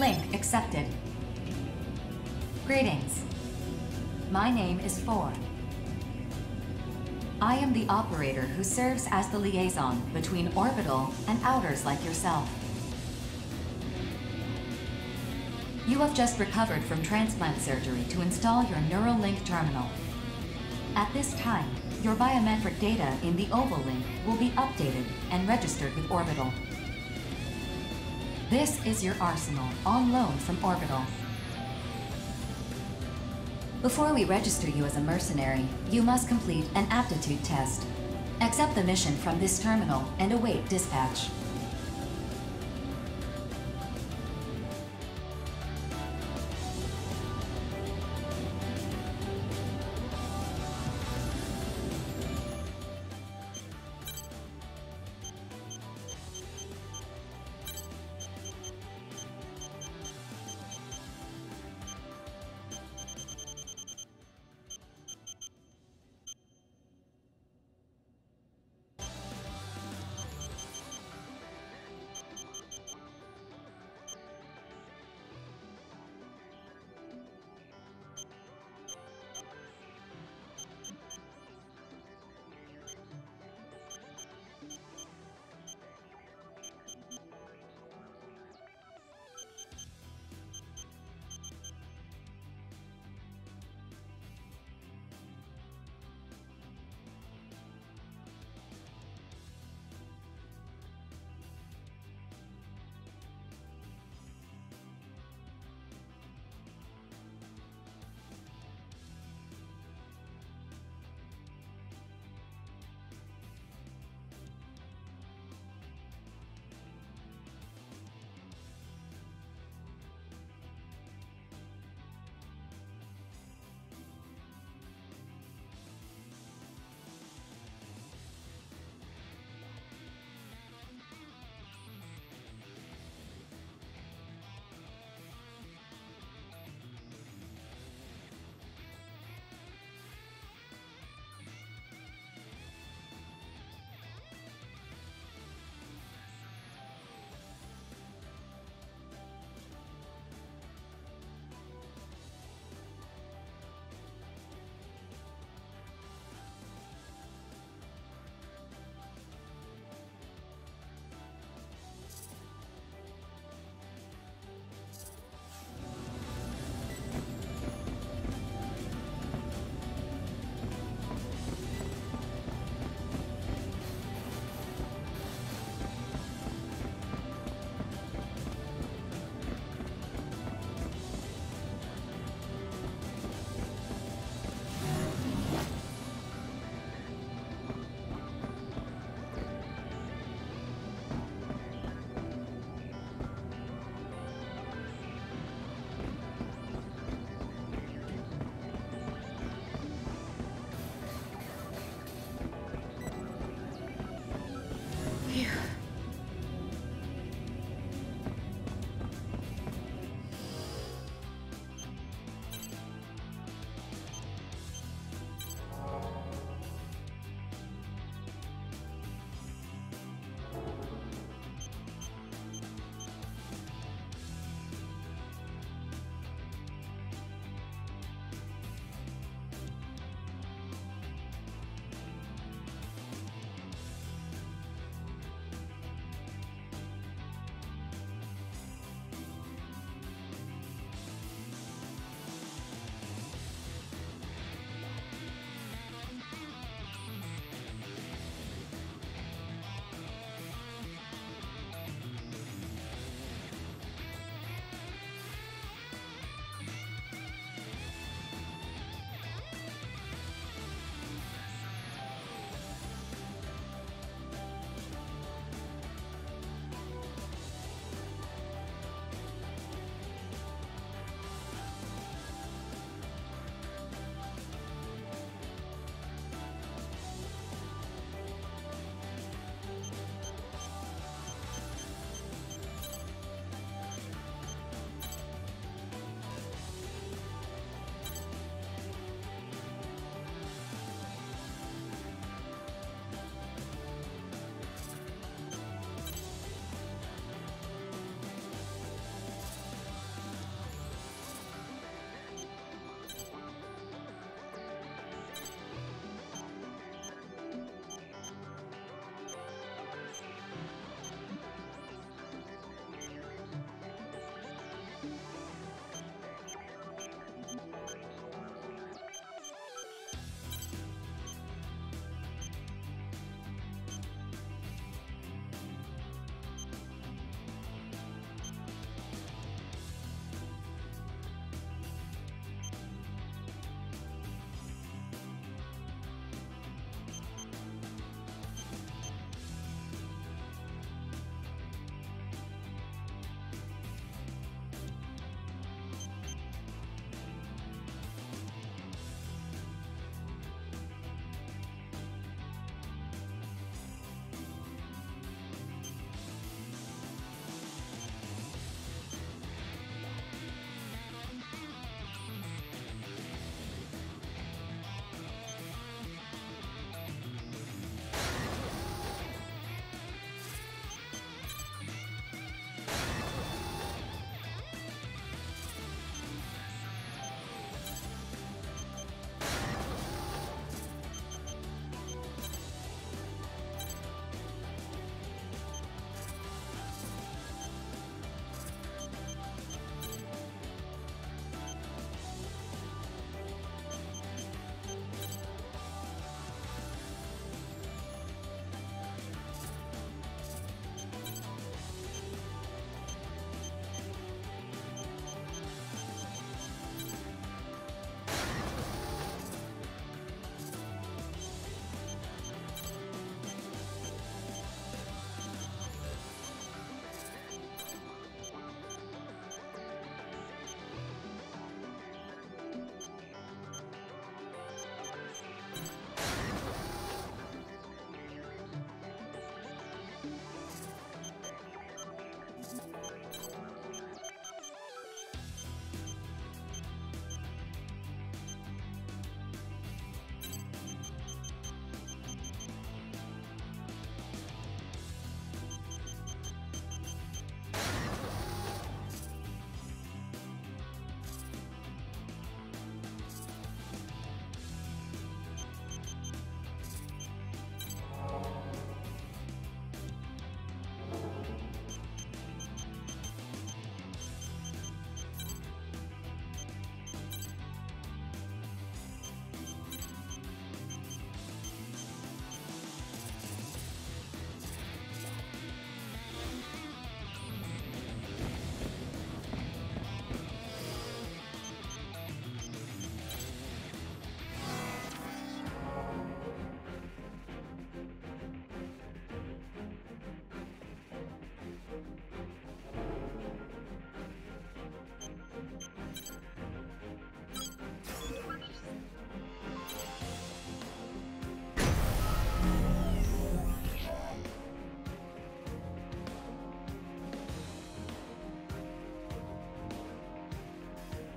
Link accepted. Greetings. My name is Four. I am the operator who serves as the liaison between orbital and outers like yourself. You have just recovered from transplant surgery to install your Neuralink terminal. At this time, your biometric data in the Oval Link will be updated and registered with Orbital. This is your arsenal, on loan from Orbital. Before we register you as a mercenary, you must complete an aptitude test. Accept the mission from this terminal and await dispatch.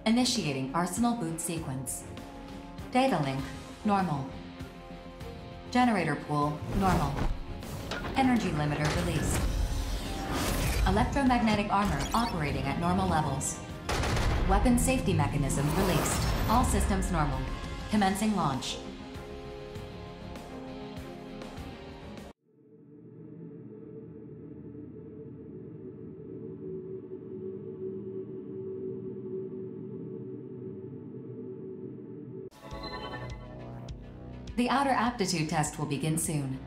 Initiating Arsenal boot sequence. Data link, normal. Generator pool, normal. Energy limiter released. Electromagnetic armor operating at normal levels. Weapon safety mechanism released. All systems normal. Commencing launch. The outer aptitude test will begin soon.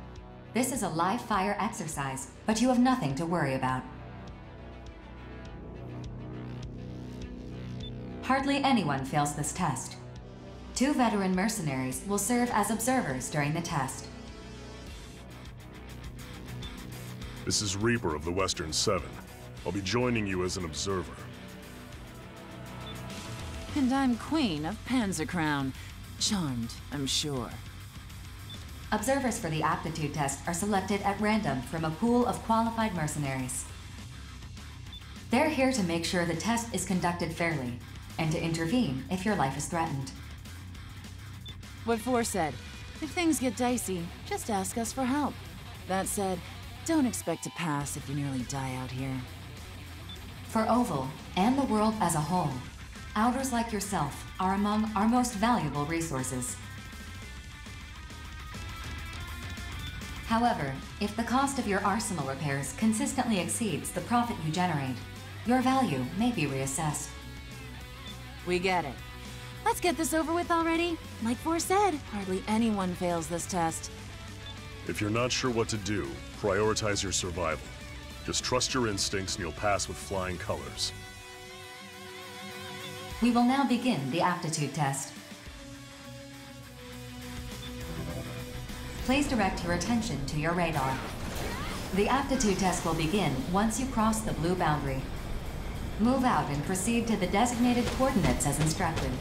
This is a live fire exercise, but you have nothing to worry about. Hardly anyone fails this test. Two veteran mercenaries will serve as observers during the test. This is Reaper of the Western Seven. I'll be joining you as an observer. And I'm Queen of Panzercrown. Charmed, I'm sure. Observers for the aptitude test are selected at random from a pool of qualified mercenaries. They're here to make sure the test is conducted fairly, and to intervene if your life is threatened. What Four said, if things get dicey, just ask us for help. That said, don't expect to pass if you nearly die out here. For Oval, and the world as a whole, outers like yourself are among our most valuable resources. However, if the cost of your arsenal repairs consistently exceeds the profit you generate, your value may be reassessed. We get it. Let's get this over with already. Like Four said, hardly anyone fails this test. If you're not sure what to do, prioritize your survival. Just trust your instincts and you'll pass with flying colors. We will now begin the aptitude test. Please direct your attention to your radar. The aptitude test will begin once you cross the blue boundary. Move out and proceed to the designated coordinates as instructed.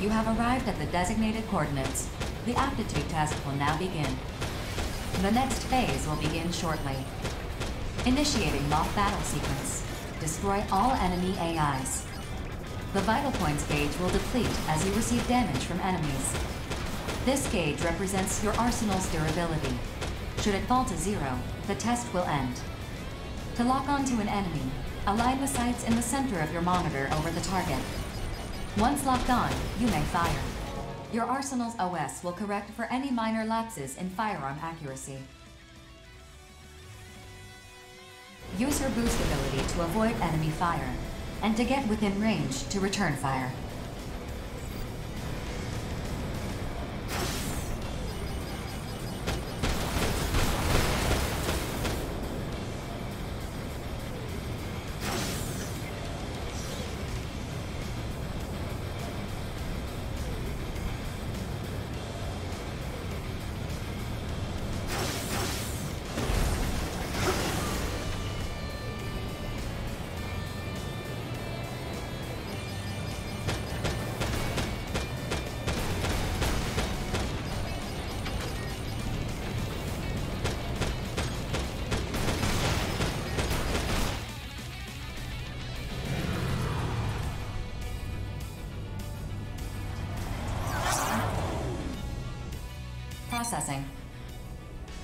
You have arrived at the designated coordinates. The aptitude test will now begin. The next phase will begin shortly. Initiating mock battle sequence. Destroy all enemy AIs. The vital points gauge will deplete as you receive damage from enemies. This gauge represents your arsenal's durability. Should it fall to zero, the test will end. To lock onto an enemy, align the sights in the center of your monitor over the target. Once locked on, you may fire. Your arsenal's OS will correct for any minor lapses in firearm accuracy. Use your boost ability to avoid enemy fire, and to get within range to return fire.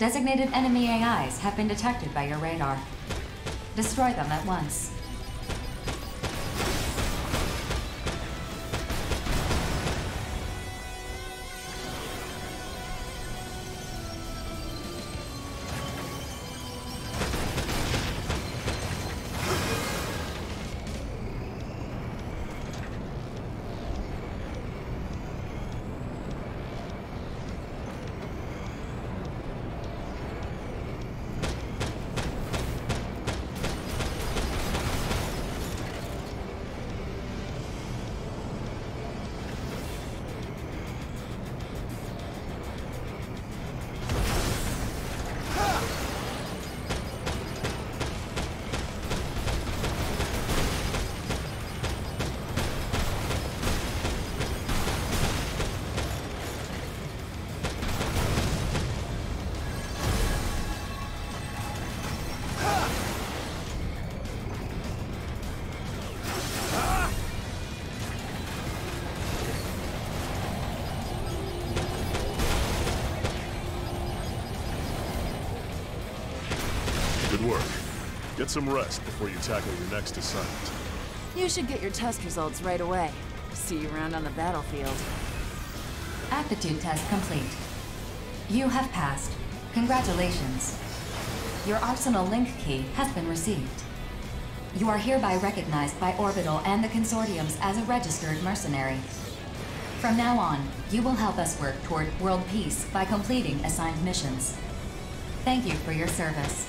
Designated enemy AIs have been detected by your radar. Destroy them at once. Good work. Get some rest before you tackle your next assignment. You should get your test results right away. See you around on the battlefield. Aptitude test complete. You have passed. Congratulations. Your Arsenal link key has been received. You are hereby recognized by Orbital and the consortiums as a registered mercenary. From now on, you will help us work toward world peace by completing assigned missions. Thank you for your service.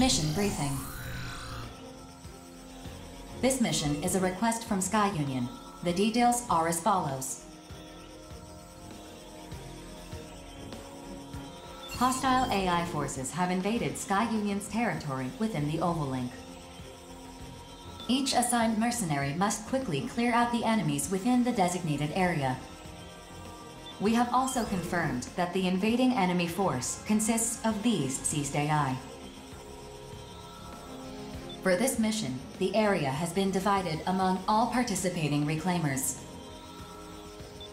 Mission briefing. This mission is a request from Sky Union. The details are as follows. Hostile AI forces have invaded Sky Union's territory within the Oval Link. Each assigned mercenary must quickly clear out the enemies within the designated area. We have also confirmed that the invading enemy force consists of these seized AI. For this mission, the area has been divided among all participating reclaimers.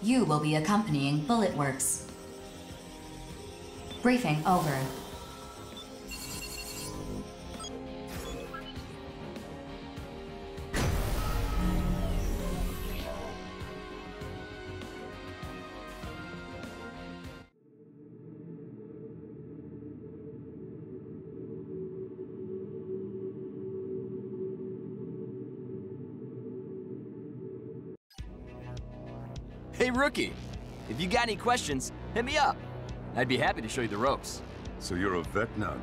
You will be accompanying Bullet Works. Briefing over. Hey, rookie. If you got any questions, hit me up. I'd be happy to show you the ropes. So you're a vet now,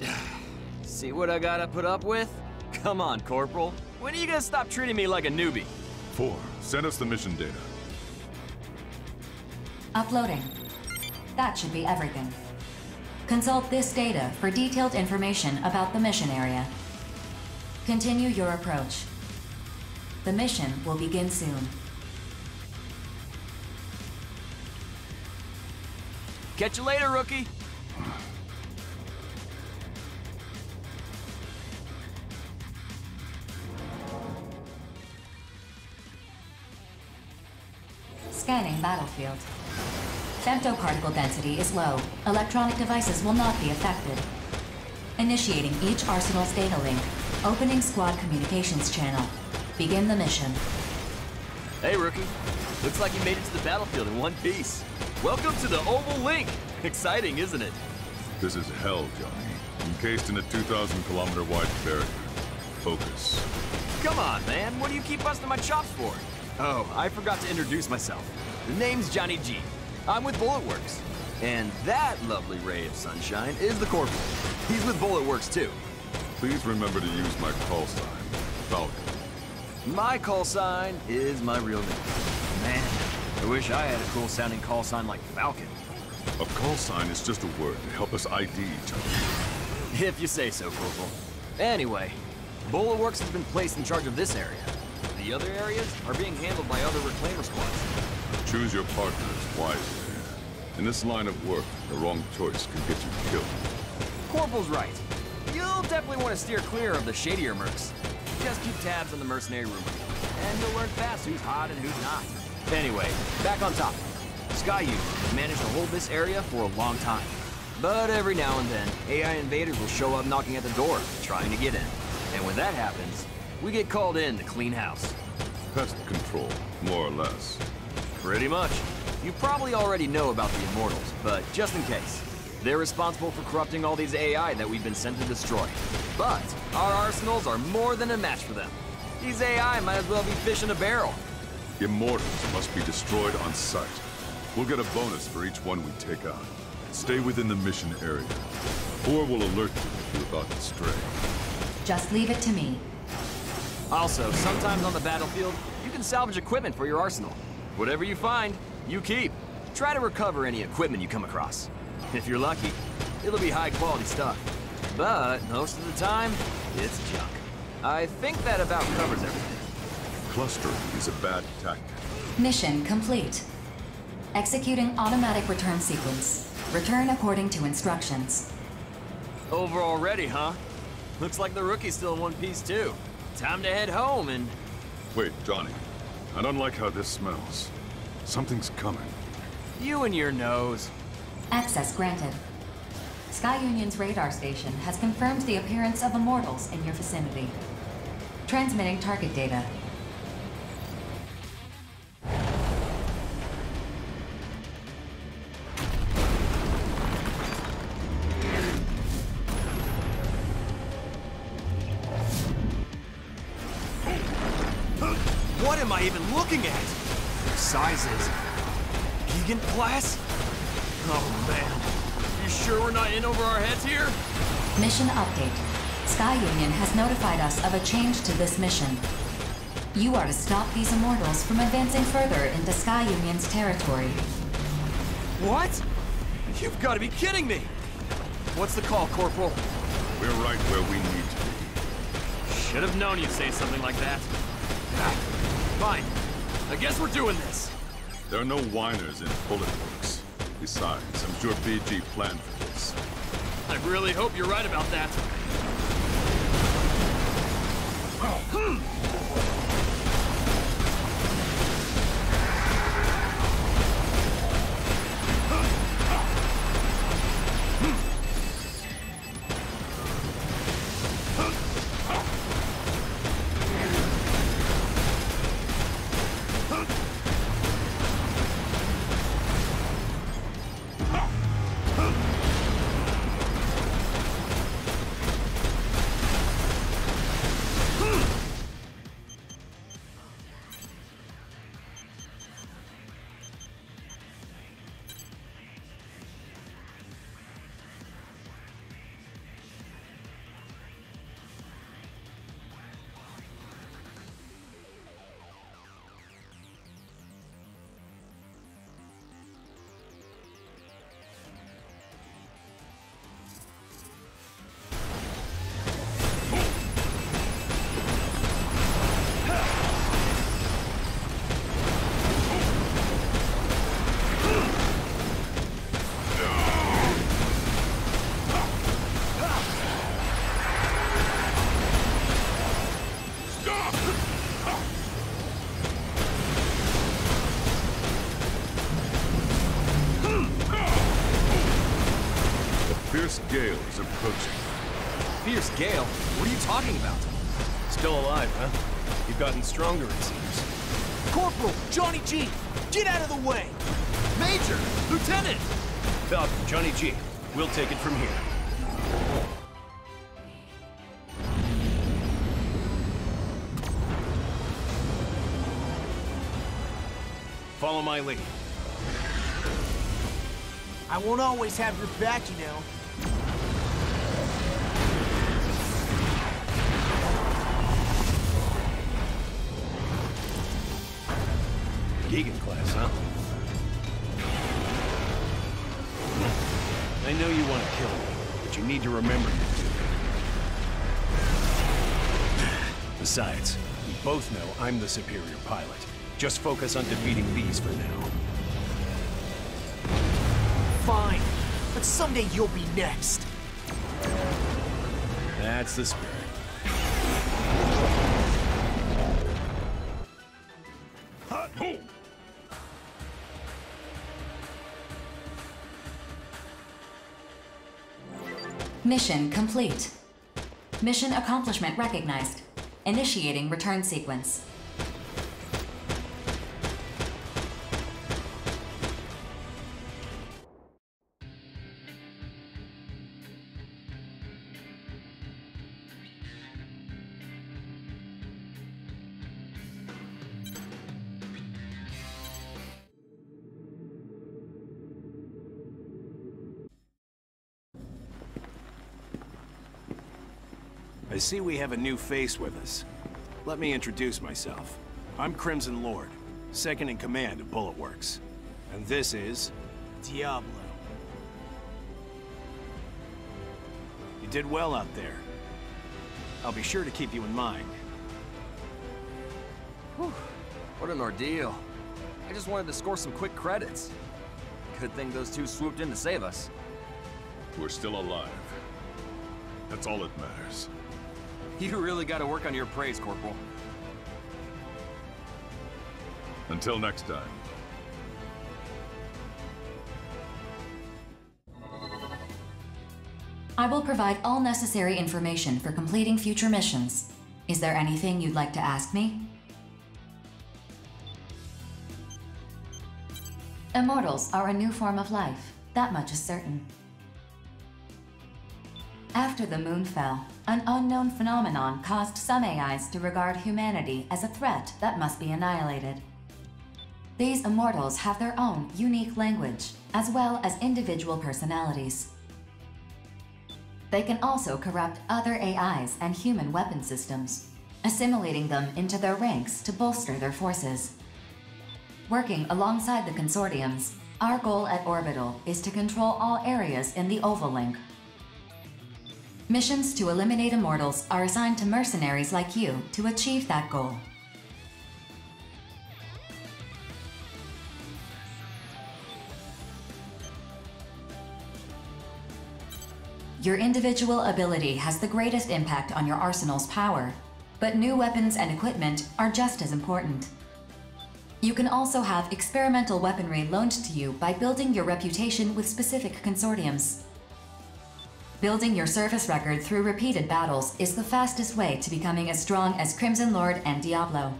Johnny. See what I gotta put up with? Come on, Corporal. When are you gonna stop treating me like a newbie? Four, send us the mission data. Uploading. That should be everything. Consult this data for detailed information about the mission area. Continue your approach. The mission will begin soon. Catch you later, rookie. Scanning battlefield. Femtoparticle density is low. Electronic devices will not be affected. Initiating each Arsenal's data link. Opening squad communications channel. Begin the mission. Hey, rookie. Looks like you made it to the battlefield in one piece. Welcome to the Oval Link. Exciting, isn't it? This is hell, Johnny. Encased in a 2,000 kilometer wide barrier. Focus. Come on, man. What do you keep busting my chops for? Oh, I forgot to introduce myself. The name's Johnny G. I'm with Bulletworks. And that lovely ray of sunshine is the Corporal. He's with Bulletworks, too. Please remember to use my call sign, Falcon. My call sign is my real name. Man, I wish I had a cool sounding call sign like Falcon. A call sign is just a word to help us ID each other. If you say so, Corporal. Anyway, Bullet Works has been placed in charge of this area. The other areas are being handled by other reclaimer squads. Choose your partners wisely. In this line of work, the wrong choice can get you killed. Corporal's right. You'll definitely want to steer clear of the shadier mercs. Just keep tabs on the mercenary rumor. And you'll learn fast who's hot and who's not. Anyway, back on top. Skyu has managed to hold this area for a long time. But every now and then, AI invaders will show up knocking at the door, trying to get in. And when that happens, we get called in to clean house. Pest control, more or less. Pretty much. You probably already know about the Immortals, but just in case. They're responsible for corrupting all these AI that we've been sent to destroy. But our arsenals are more than a match for them. These AI might as well be fish in a barrel. Immortals must be destroyed on sight. We'll get a bonus for each one we take out. Stay within the mission area. Or we'll alert you if you're about to stray. Just leave it to me. Also, sometimes on the battlefield, you can salvage equipment for your arsenal. Whatever you find, you keep. Try to recover any equipment you come across. If you're lucky, it'll be high quality stuff. But most of the time, it's junk. I think that about covers everything. Clustering is a bad tactic. Mission complete. Executing automatic return sequence. Return according to instructions. Over already, huh? Looks like the rookie's still in one piece too. Time to head home and... Wait, Johnny. I don't like how this smells. Something's coming. You and your nose. Access granted. Sky Union's radar station has confirmed the appearance of immortals in your vicinity. Transmitting target data. What am I even looking at? Sizes. Gigant class? Oh man. You sure we're not in over our heads here? Mission update. Sky Union has notified us of a change to this mission. You are to stop these immortals from advancing further into Sky Union's territory. What? You've got to be kidding me! What's the call, Corporal? We're right where we need to be. Should have known you'd say something like that. Ah, Fine. I guess we're doing this. There are no whiners in Bullet Works. Besides, I'm sure BG planned for this. I really hope you're right about that. Fierce Gale is approaching. Fierce Gale? What are you talking about? Still alive, huh? You've gotten stronger, it seems. Corporal, Johnny G, get out of the way! Major! Lieutenant! Falcon, Johnny G. We'll take it from here. Follow my lead. I won't always have your back, you know. Huh? I know you want to kill me, but you need to remember you do. Besides, we both know I'm the superior pilot. Just focus on defeating these for now. Fine, but someday you'll be next. That's the spirit. Mission complete. Mission accomplishment recognized. Initiating return sequence. See we have a new face with us. Let me introduce myself. I'm Crimson Lord, second in command of Bulletworks. And this is... Diablo. You did well out there. I'll be sure to keep you in mind. Whew. What an ordeal. I just wanted to score some quick credits. Good thing those two swooped in to save us. We're still alive. That's all that matters. You really gotta work on your praise, Corporal. Until next time. I will provide all necessary information for completing future missions. Is there anything you'd like to ask me? Immortals are a new form of life, that much is certain. After the moon fell, an unknown phenomenon caused some AIs to regard humanity as a threat that must be annihilated. These immortals have their own unique language, as well as individual personalities. They can also corrupt other AIs and human weapon systems, assimilating them into their ranks to bolster their forces. Working alongside the consortiums, our goal at Orbital is to control all areas in the Oval Link. Missions to eliminate immortals are assigned to mercenaries like you to achieve that goal. Your individual ability has the greatest impact on your arsenal's power, but new weapons and equipment are just as important. You can also have experimental weaponry loaned to you by building your reputation with specific consortiums. Building your service record through repeated battles is the fastest way to becoming as strong as Crimson Lord and Diablo.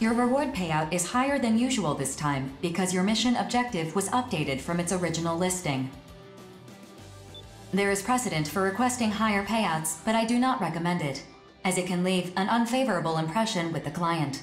Your reward payout is higher than usual this time because your mission objective was updated from its original listing. There is precedent for requesting higher payouts, but I do not recommend it, as it can leave an unfavorable impression with the client.